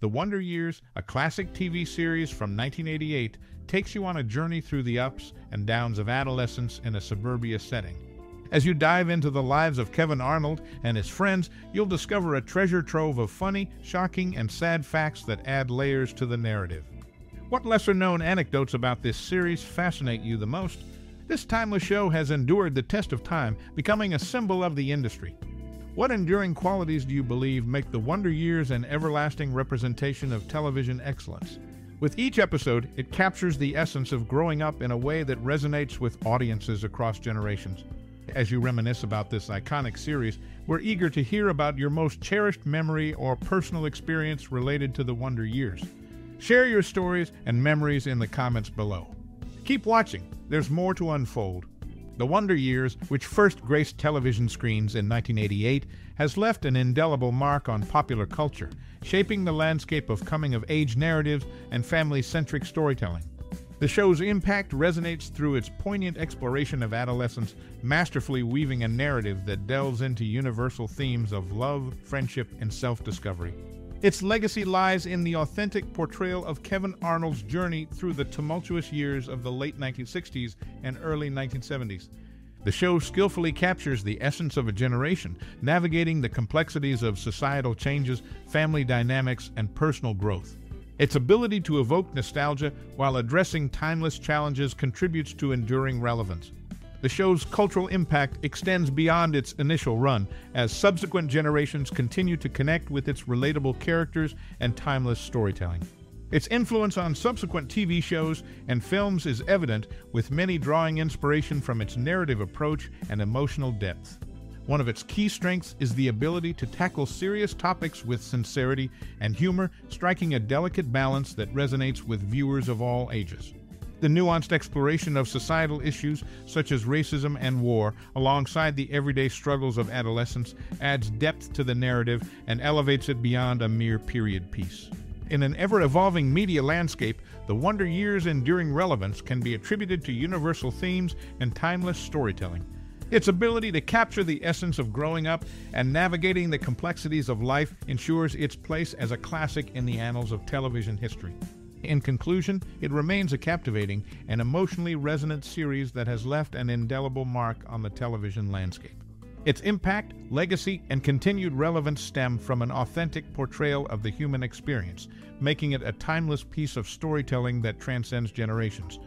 The Wonder Years, a classic TV series from 1988, takes you on a journey through the ups and downs of adolescence in a suburbia setting. As you dive into the lives of Kevin Arnold and his friends, you'll discover a treasure trove of funny, shocking, and sad facts that add layers to the narrative. What lesser known anecdotes about this series fascinate you the most? This timeless show has endured the test of time, becoming a symbol of the industry. What enduring qualities do you believe make the Wonder Years an everlasting representation of television excellence? With each episode, it captures the essence of growing up in a way that resonates with audiences across generations. As you reminisce about this iconic series, we're eager to hear about your most cherished memory or personal experience related to the Wonder Years. Share your stories and memories in the comments below. Keep watching, there's more to unfold. The Wonder Years, which first graced television screens in 1988, has left an indelible mark on popular culture, shaping the landscape of coming of age narratives and family centric storytelling. The show's impact resonates through its poignant exploration of adolescence, masterfully weaving a narrative that delves into universal themes of love, friendship, and self discovery. Its legacy lies in the authentic portrayal of Kevin Arnold's journey through the tumultuous years of the late 1960s and early 1970s. The show skillfully captures the essence of a generation, navigating the complexities of societal changes, family dynamics, and personal growth. Its ability to evoke nostalgia while addressing timeless challenges contributes to enduring relevance. The show's cultural impact extends beyond its initial run as subsequent generations continue to connect with its relatable characters and timeless storytelling. Its influence on subsequent TV shows and films is evident, with many drawing inspiration from its narrative approach and emotional depth. One of its key strengths is the ability to tackle serious topics with sincerity and humor, striking a delicate balance that resonates with viewers of all ages. The nuanced exploration of societal issues such as racism and war, alongside the everyday struggles of adolescence, adds depth to the narrative and elevates it beyond a mere period piece. In an ever evolving media landscape, the Wonder Years' enduring relevance can be attributed to universal themes and timeless storytelling. Its ability to capture the essence of growing up and navigating the complexities of life ensures its place as a classic in the annals of television history. In conclusion, it remains a captivating and emotionally resonant series that has left an indelible mark on the television landscape. Its impact, legacy, and continued relevance stem from an authentic portrayal of the human experience, making it a timeless piece of storytelling that transcends generations.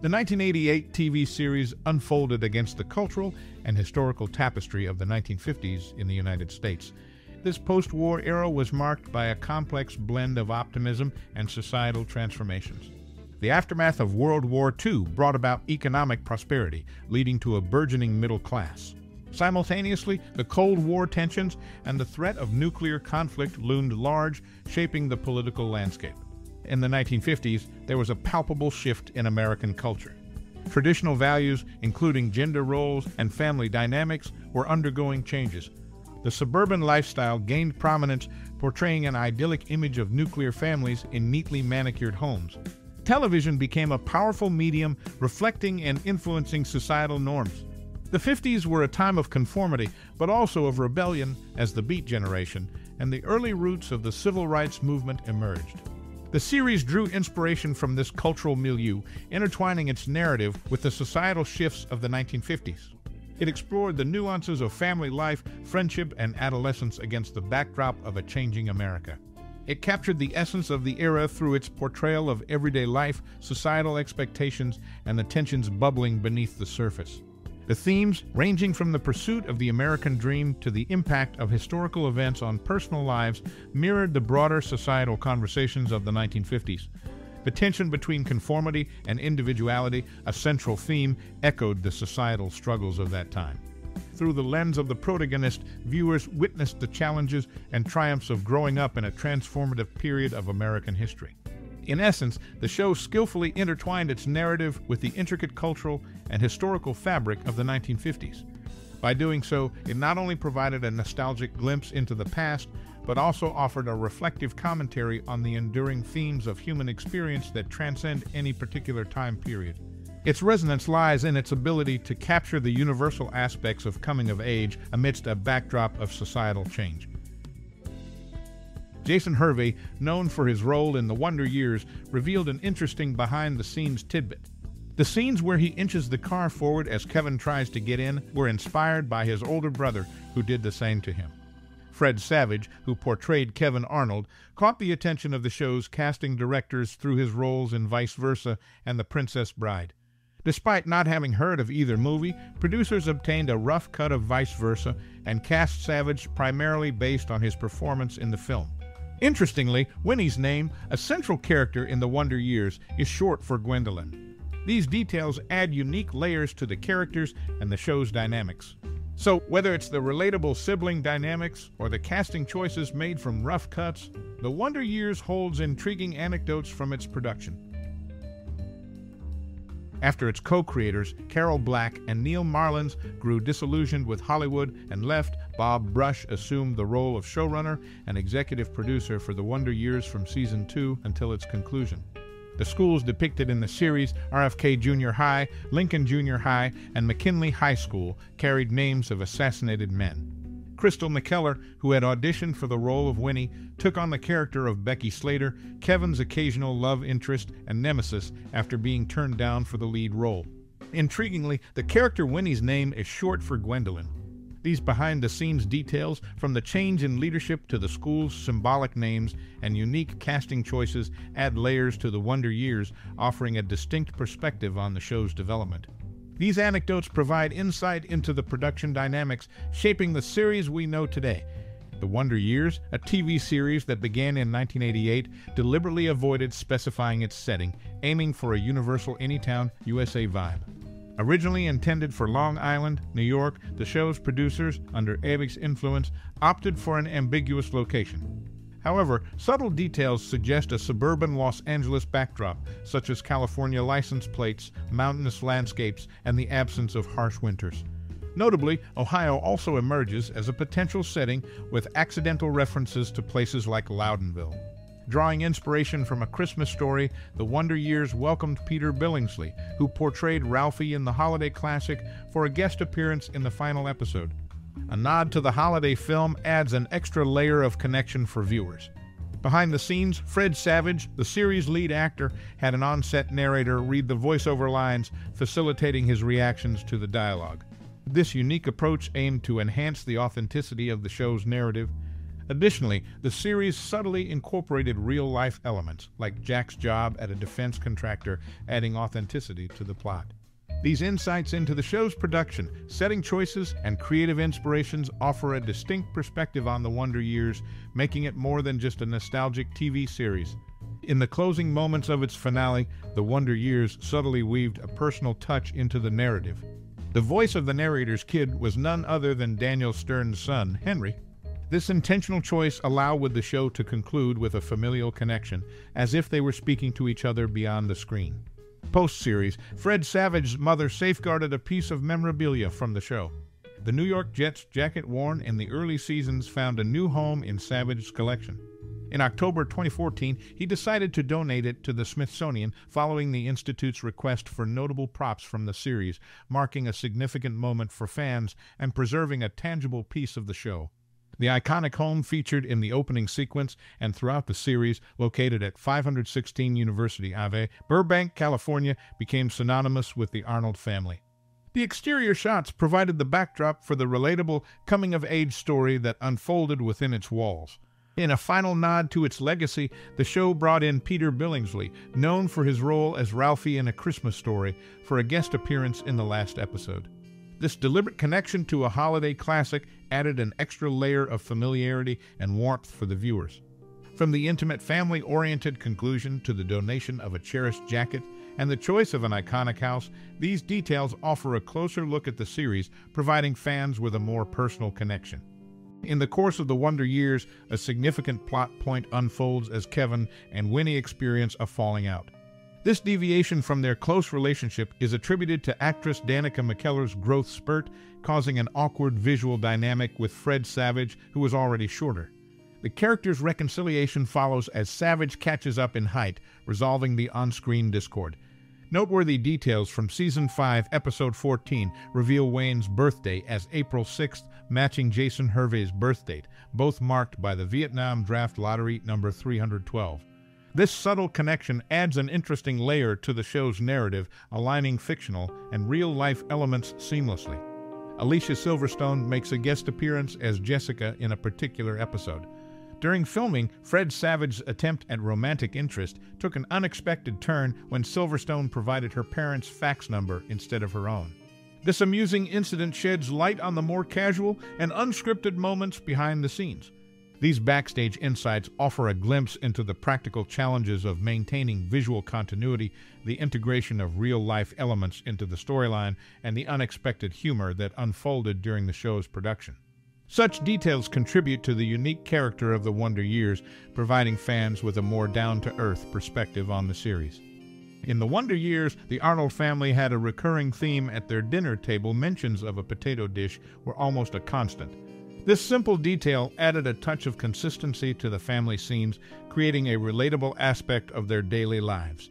The 1988 TV series unfolded against the cultural and historical tapestry of the 1950s in the United States. This post war era was marked by a complex blend of optimism and societal transformations. The aftermath of World War II brought about economic prosperity, leading to a burgeoning middle class. Simultaneously, the Cold War tensions and the threat of nuclear conflict loomed large, shaping the political landscape. In the 1950s, there was a palpable shift in American culture. Traditional values, including gender roles and family dynamics, were undergoing changes, the suburban lifestyle gained prominence, portraying an idyllic image of nuclear families in neatly manicured homes. Television became a powerful medium reflecting and influencing societal norms. The 50s were a time of conformity, but also of rebellion as the Beat Generation and the early roots of the civil rights movement emerged. The series drew inspiration from this cultural milieu, intertwining its narrative with the societal shifts of the 1950s. It explored the nuances of family life, friendship, and adolescence against the backdrop of a changing America. It captured the essence of the era through its portrayal of everyday life, societal expectations, and the tensions bubbling beneath the surface. The themes, ranging from the pursuit of the American dream to the impact of historical events on personal lives, mirrored the broader societal conversations of the 1950s. The tension between conformity and individuality, a central theme, echoed the societal struggles of that time. Through the lens of the protagonist, viewers witnessed the challenges and triumphs of growing up in a transformative period of American history. In essence, the show skillfully intertwined its narrative with the intricate cultural and historical fabric of the 1950s. By doing so, it not only provided a nostalgic glimpse into the past, but also offered a reflective commentary on the enduring themes of human experience that transcend any particular time period. Its resonance lies in its ability to capture the universal aspects of coming of age amidst a backdrop of societal change. Jason Hervey, known for his role in The Wonder Years, revealed an interesting behind the scenes tidbit. The scenes where he inches the car forward as Kevin tries to get in were inspired by his older brother, who did the same to him. Fred Savage, who portrayed Kevin Arnold, caught the attention of the show's casting directors through his roles in Vice Versa and The Princess Bride. Despite not having heard of either movie, producers obtained a rough cut of Vice Versa and cast Savage primarily based on his performance in the film. Interestingly, Winnie's name, a central character in The Wonder Years, is short for Gwendolyn. These details add unique layers to the characters and the show's dynamics. So, whether it's the relatable sibling dynamics or the casting choices made from rough cuts, The Wonder Years holds intriguing anecdotes from its production. After its co-creators, Carol Black and Neal Marlens, grew disillusioned with Hollywood and left, Bob Brush assumed the role of showrunner and executive producer for The Wonder Years from season 2 until its conclusion. The schools depicted in the series, RFK Junior High, Lincoln Junior High, and McKinley High School, carried names of assassinated men. Crystal McKellar, who had auditioned for the role of Winnie, took on the character of Becky Slater, Kevin's occasional love interest and nemesis, after being turned down for the lead role. Intriguingly, the character Winnie's name is short for Gwendolyn. These behind the scenes details, from the change in leadership to the school's symbolic names and unique casting choices, add layers to the Wonder Years, offering a distinct perspective on the show's development. These anecdotes provide insight into the production dynamics shaping the series we know today. The Wonder Years, a TV series that began in 1988, deliberately avoided specifying its setting, aiming for a universal Anytown, USA vibe. Originally intended for Long Island, New York, the show's producers, under Avic's influence, opted for an ambiguous location. However, subtle details suggest a suburban Los Angeles backdrop, such as California license plates, mountainous landscapes, and the absence of harsh winters. Notably, Ohio also emerges as a potential setting with accidental references to places like Loudonville. Drawing inspiration from A Christmas Story, The Wonder Years welcomed Peter Billingsley, who portrayed Ralphie in the holiday classic, for a guest appearance in the final episode. A nod to the holiday film adds an extra layer of connection for viewers. Behind the scenes, Fred Savage, the series' lead actor, had an on-set narrator read the voiceover lines, facilitating his reactions to the dialogue. This unique approach aimed to enhance the authenticity of the show's narrative Additionally, the series subtly incorporated real life elements, like Jack's job at a defense contractor, adding authenticity to the plot. These insights into the show's production, setting choices, and creative inspirations offer a distinct perspective on the Wonder Years, making it more than just a nostalgic TV series. In the closing moments of its finale, The Wonder Years subtly weaved a personal touch into the narrative. The voice of the narrator's kid was none other than Daniel Stern's son, Henry, this intentional choice allowed the show to conclude with a familial connection, as if they were speaking to each other beyond the screen. Post-series, Fred Savage's mother safeguarded a piece of memorabilia from the show. The New York Jets jacket worn in the early seasons found a new home in Savage's collection. In October 2014, he decided to donate it to the Smithsonian following the Institute's request for notable props from the series, marking a significant moment for fans and preserving a tangible piece of the show. The iconic home featured in the opening sequence and throughout the series, located at 516 University Ave, Burbank, California, became synonymous with the Arnold family. The exterior shots provided the backdrop for the relatable coming of age story that unfolded within its walls. In a final nod to its legacy, the show brought in Peter Billingsley, known for his role as Ralphie in A Christmas Story, for a guest appearance in the last episode. This deliberate connection to a holiday classic added an extra layer of familiarity and warmth for the viewers. From the intimate family oriented conclusion to the donation of a cherished jacket and the choice of an iconic house, these details offer a closer look at the series, providing fans with a more personal connection. In the course of the Wonder Years, a significant plot point unfolds as Kevin and Winnie experience a falling out. This deviation from their close relationship is attributed to actress Danica McKellar's growth spurt, causing an awkward visual dynamic with Fred Savage, who was already shorter. The character's reconciliation follows as Savage catches up in height, resolving the on screen discord. Noteworthy details from Season 5, Episode 14 reveal Wayne's birthday as April 6th, matching Jason Hervey's birthdate, both marked by the Vietnam Draft Lottery number 312. This subtle connection adds an interesting layer to the show's narrative, aligning fictional and real-life elements seamlessly. Alicia Silverstone makes a guest appearance as Jessica in a particular episode. During filming, Fred Savage's attempt at romantic interest took an unexpected turn when Silverstone provided her parents' fax number instead of her own. This amusing incident sheds light on the more casual and unscripted moments behind the scenes. These backstage insights offer a glimpse into the practical challenges of maintaining visual continuity, the integration of real-life elements into the storyline, and the unexpected humor that unfolded during the show's production. Such details contribute to the unique character of the Wonder Years, providing fans with a more down-to-earth perspective on the series. In the Wonder Years, the Arnold family had a recurring theme at their dinner table. Mentions of a potato dish were almost a constant. This simple detail added a touch of consistency to the family scenes, creating a relatable aspect of their daily lives.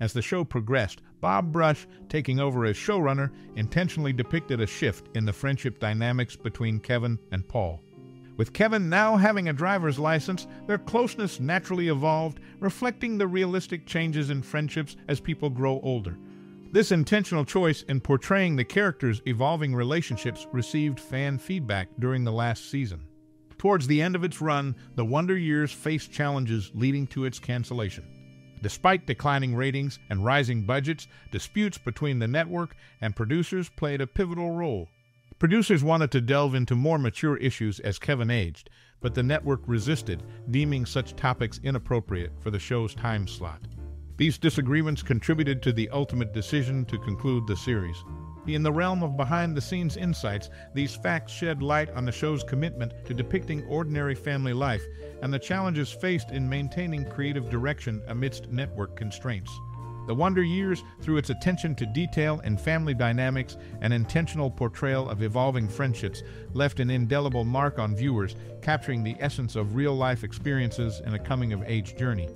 As the show progressed, Bob Brush, taking over as showrunner, intentionally depicted a shift in the friendship dynamics between Kevin and Paul. With Kevin now having a driver's license, their closeness naturally evolved, reflecting the realistic changes in friendships as people grow older. This intentional choice in portraying the characters' evolving relationships received fan feedback during the last season. Towards the end of its run, The Wonder Years faced challenges leading to its cancellation. Despite declining ratings and rising budgets, disputes between the network and producers played a pivotal role. Producers wanted to delve into more mature issues as Kevin aged, but the network resisted, deeming such topics inappropriate for the show's time slot. These disagreements contributed to the ultimate decision to conclude the series. In the realm of behind the scenes insights, these facts shed light on the show's commitment to depicting ordinary family life and the challenges faced in maintaining creative direction amidst network constraints. The Wonder Years, through its attention to detail and family dynamics and intentional portrayal of evolving friendships, left an indelible mark on viewers, capturing the essence of real life experiences in a coming of age journey.